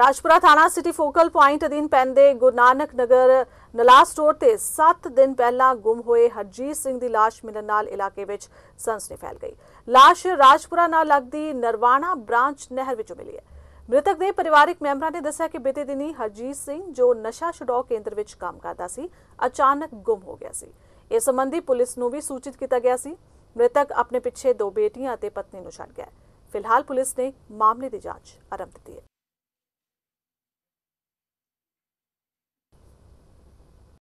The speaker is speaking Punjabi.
ਰਾਜਪੁਰਾ ਥਾਣਾ ਸਿਟੀ ਫੋਕਲ ਪੁਆਇੰਟ ਅਧੀਨ ਪੈਂਦੇ ਗੁਰੂ ਨਾਨਕ ਨਗਰ ਨਲਾਸ ਰੋਡ ਤੇ 7 ਦਿਨ ਪਹਿਲਾਂ ਗੁੰਮ ਹੋਏ ਹਰਜੀਤ ਸਿੰਘ ਦੀ ਲਾਸ਼ ਮਿਲਣ ਨਾਲ ਇਲਾਕੇ ਵਿੱਚ ਸਨਸਨੀ ਫੈਲ ਗਈ। ਲਾਸ਼ ਰਾਜਪੁਰਾ ਨਾਲ ਲੱਗਦੀ ਨਰਵਾਣਾ ਬ੍ਰਾਂਚ ਨਹਿਰ ਵਿੱਚੋਂ ਮਿਲੀ ਹੈ। ਮ੍ਰਿਤਕ ਦੇ ਪਰਿਵਾਰਕ ਮੈਂਬਰਾਂ ਨੇ ਦੱਸਿਆ ਕਿ ਬੀਤੇ ਦਿਨੀ ਹਰਜੀਤ ਸਿੰਘ ਜੋ ਨਸ਼ਾ ਛੁਡਾਓ ਕੇਂਦਰ ਵਿੱਚ ਕੰਮ ਕਰਦਾ ਸੀ, ਅਚਾਨਕ ਗੁੰਮ ਹੋ ਗਿਆ ਸੀ। ਇਸ ਸੰਬੰਧੀ ਪੁਲਿਸ ਨੂੰ ਵੀ ਸੂਚਿਤ ਕੀਤਾ ਗਿਆ ਸੀ। ਮ੍ਰਿਤਕ ਆਪਣੇ ਪਿੱਛੇ ਦੋ ਬੇਟੀਆਂ ਅਤੇ ਪਤਨੀ ਨੂੰ ਛੱਡ ਗਿਆ ਫਿਲਹਾਲ ਪੁਲਿਸ ਨੇ ਮਾਮਲੇ ਦੀ ਜਾਂਚ ਆਰੰਭ ਦਿੱਤੀ ਹੈ।